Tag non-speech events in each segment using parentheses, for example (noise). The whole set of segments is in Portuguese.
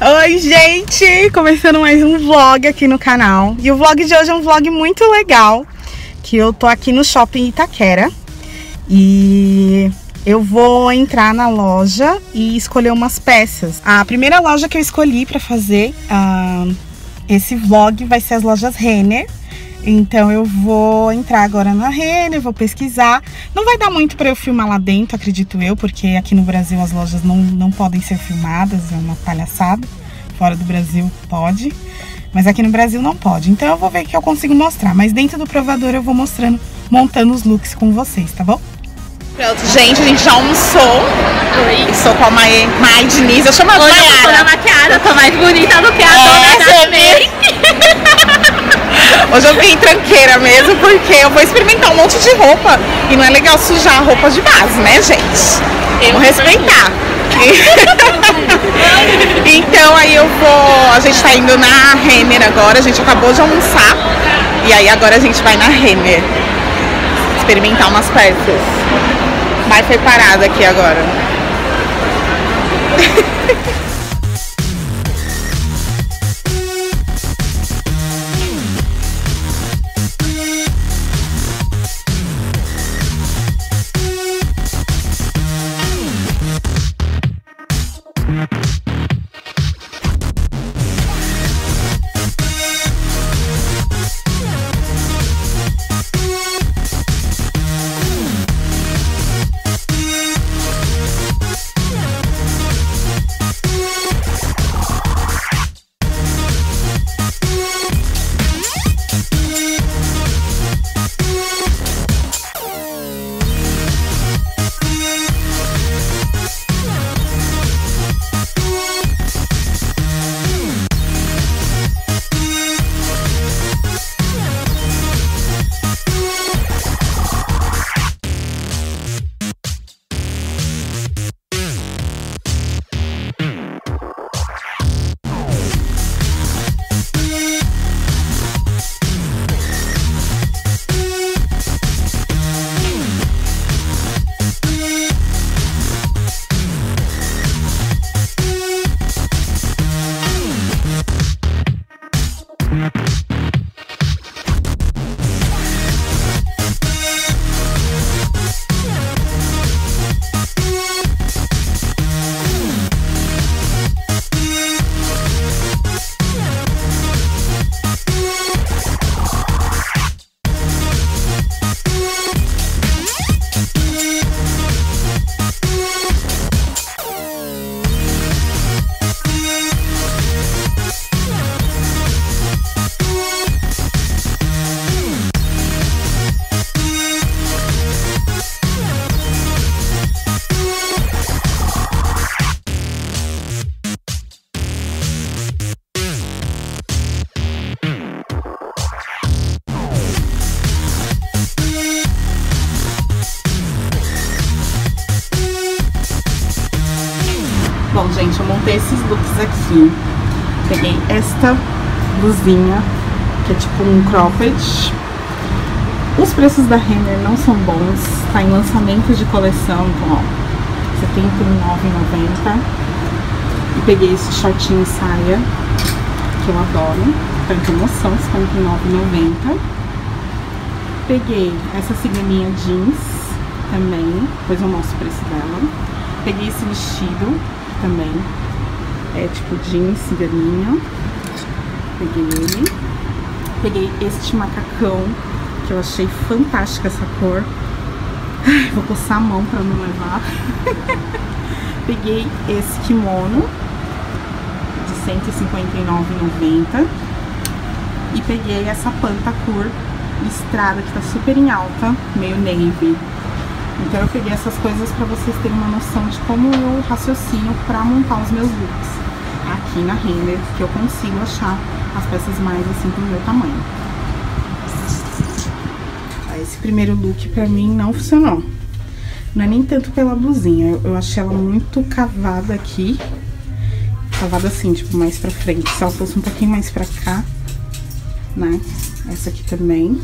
Oi, gente! Começando mais um vlog aqui no canal. E o vlog de hoje é um vlog muito legal. Que eu tô aqui no shopping Itaquera. E eu vou entrar na loja e escolher umas peças. A primeira loja que eu escolhi pra fazer uh, esse vlog vai ser as lojas Renner. Então eu vou entrar agora na Renner, vou pesquisar. Não vai dar muito para eu filmar lá dentro, acredito eu, porque aqui no Brasil as lojas não, não podem ser filmadas, é uma palhaçada. Fora do Brasil pode, mas aqui no Brasil não pode. Então eu vou ver o que eu consigo mostrar. Mas dentro do provador eu vou mostrando, montando os looks com vocês, tá bom? Pronto, gente, a gente já almoçou. Oi. Estou com a Mai, Mai Diniz. Eu chamo a Oi, eu tô maquiada, eu tô mais bonita do que a é, dona da Hoje eu vim tranqueira mesmo, porque eu vou experimentar um monte de roupa. E não é legal sujar a roupa de base, né, gente? Eu vou respeitar. (laughs) então aí eu vou. A gente tá indo na Renner agora, a gente acabou de almoçar. E aí agora a gente vai na Renner experimentar umas peças. Mas foi parada aqui agora. (laughs) Bom, gente, eu montei esses looks aqui. Peguei esta blusinha, que é tipo um cropped. Os preços da Renner não são bons, tá em lançamento de coleção, então ó, R$ 79,90. E peguei esse shortinho saia, que eu adoro, tá em promoção, R$ 59,90. Peguei essa ciganinha jeans também, depois eu mostro o preço dela. Peguei esse vestido, também. É tipo jeans, ciganinha. Peguei ele. Peguei este macacão, que eu achei fantástica essa cor. Ai, vou coçar a mão pra não levar. (laughs) Peguei esse kimono de R$159,90. E peguei essa pantacur listrada que tá super em alta, meio navy. Então eu peguei essas coisas para vocês terem uma noção de como eu raciocino para montar os meus looks aqui na Renner, que eu consigo achar as peças mais assim pro meu tamanho. Esse primeiro look pra mim não funcionou. Não é nem tanto pela blusinha, eu achei ela muito cavada aqui. Cavada assim, tipo, mais pra frente. Se ela fosse um pouquinho mais pra cá, né? Essa aqui também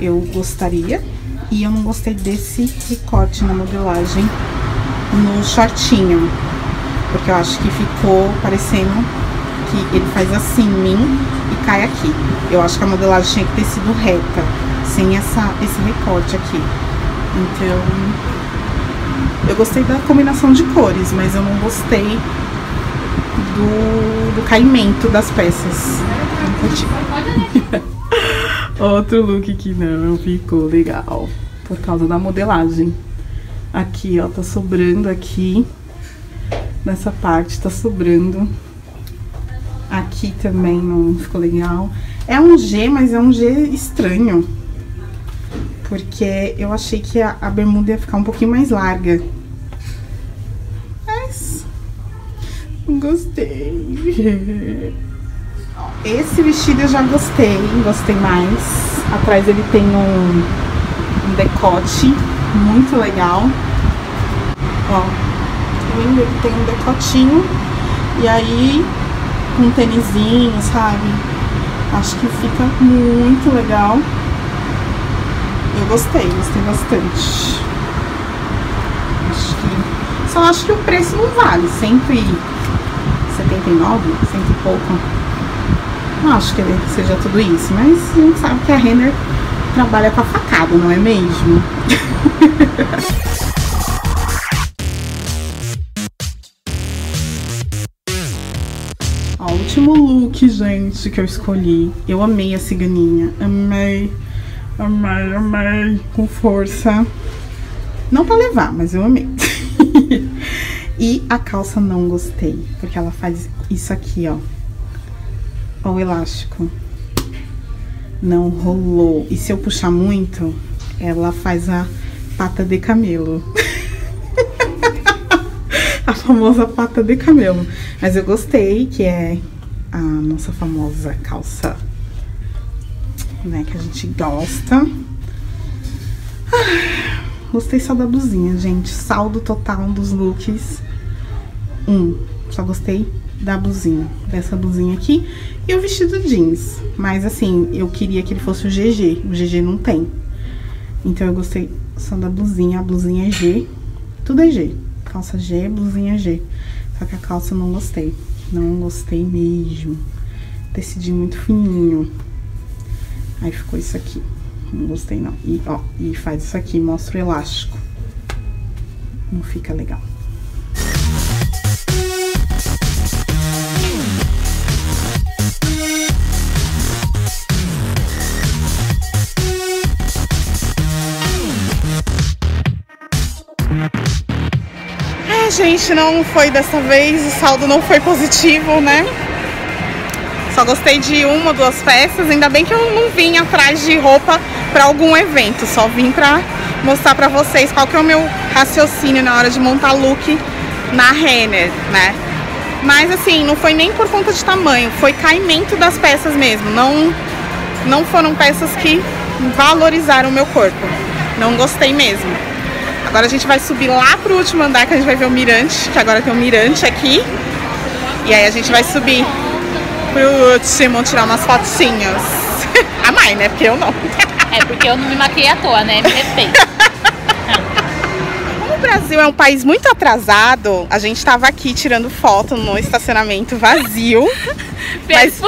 eu gostaria. E eu não gostei desse recorte na modelagem no shortinho. Porque eu acho que ficou parecendo que ele faz assim em mim e cai aqui. Eu acho que a modelagem tinha que ter sido reta, sem essa, esse recorte aqui. Então, eu gostei da combinação de cores, mas eu não gostei do, do caimento das peças. Não curti. (laughs) Outro look que não ficou legal, por causa da modelagem. Aqui, ó, tá sobrando aqui. Nessa parte tá sobrando. Aqui também não ficou legal. É um G, mas é um G estranho. Porque eu achei que a, a bermuda ia ficar um pouquinho mais larga. Mas... Gostei. (laughs) Esse vestido eu já gostei, gostei mais. Atrás ele tem um, um decote muito legal. Ó, lindo, ele tem um decotinho. E aí, com um tênisinho, sabe? Acho que fica muito legal. Eu gostei, gostei bastante. Acho que... Só acho que o preço não vale. 179, cento e pouco. Não acho que seja tudo isso, mas a gente sabe que a Renner trabalha com a facada, não é mesmo? (laughs) Ó, o último look, gente, que eu escolhi. Eu amei a ciganinha. Amei, amei, amei. Com força. Não pra levar, mas eu amei. (laughs) e a calça não gostei, porque ela faz isso aqui, ó. Ó o elástico. Não rolou. E se eu puxar muito, ela faz a pata de camelo. (laughs) a famosa pata de camelo. Mas eu gostei, que é a nossa famosa calça, né, que a gente gosta. Ah, gostei só da blusinha, gente. Saldo total dos looks. Um. Só gostei da blusinha, dessa blusinha aqui. E o vestido jeans. Mas assim, eu queria que ele fosse o GG. O GG não tem. Então eu gostei só da blusinha. A blusinha é G. Tudo é G. Calça G, blusinha G. Só que a calça eu não gostei. Não gostei mesmo. Decidi muito fininho. Aí ficou isso aqui. Não gostei não. E ó, e faz isso aqui, mostra o elástico. Não fica legal. Gente, não foi dessa vez, o saldo não foi positivo, né? Só gostei de uma, duas peças, ainda bem que eu não vim atrás de roupa para algum evento, só vim pra mostrar pra vocês qual que é o meu raciocínio na hora de montar look na Renner, né? Mas assim, não foi nem por conta de tamanho, foi caimento das peças mesmo, não, não foram peças que valorizaram o meu corpo, não gostei mesmo. Agora a gente vai subir lá pro último andar que a gente vai ver o mirante, que agora tem um mirante aqui. E aí a gente vai subir pro último, tirar umas fotinhas. (laughs) a mãe, né? Porque eu não. é porque eu não me maquei à toa, né? Me respeita. (laughs) Brasil é um país muito atrasado, a gente tava aqui tirando foto no estacionamento vazio. (laughs) Mas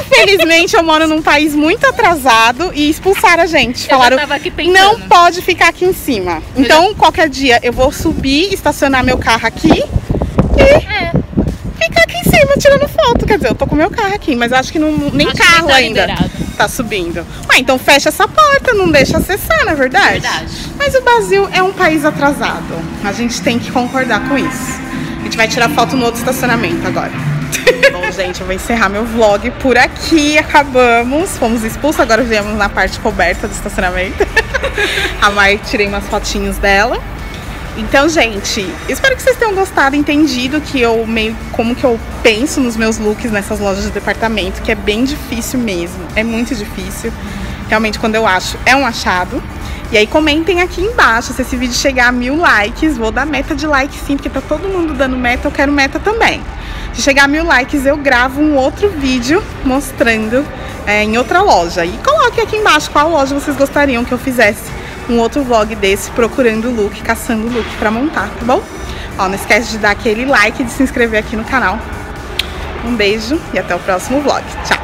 infelizmente eu moro num país muito atrasado e expulsaram a gente. Falaram, não pode ficar aqui em cima. Então já... qualquer dia eu vou subir, estacionar meu carro aqui e é. ficar aqui em cima tirando foto. Quer dizer, eu tô com meu carro aqui, mas acho que não, nem acho carro tá ainda liberado. tá subindo. Ué, então fecha essa porta, não deixa acessar, na é verdade? Verdade. Mas o Brasil é um país atrasado. A gente tem que concordar com isso. A gente vai tirar foto no outro estacionamento agora. (laughs) Bom, gente, eu vou encerrar meu vlog por aqui. Acabamos. Fomos expulsos, agora viemos na parte coberta do estacionamento. (laughs) A Mai, tirei umas fotinhos dela. Então, gente, espero que vocês tenham gostado, entendido que eu meio como que eu penso nos meus looks nessas lojas de departamento, que é bem difícil mesmo. É muito difícil. Realmente, quando eu acho, é um achado. E aí comentem aqui embaixo se esse vídeo chegar a mil likes. Vou dar meta de like sim, porque tá todo mundo dando meta, eu quero meta também. Se chegar a mil likes, eu gravo um outro vídeo mostrando é, em outra loja. E coloque aqui embaixo qual loja vocês gostariam que eu fizesse um outro vlog desse, procurando look, caçando look pra montar, tá bom? Ó, não esquece de dar aquele like e de se inscrever aqui no canal. Um beijo e até o próximo vlog. Tchau!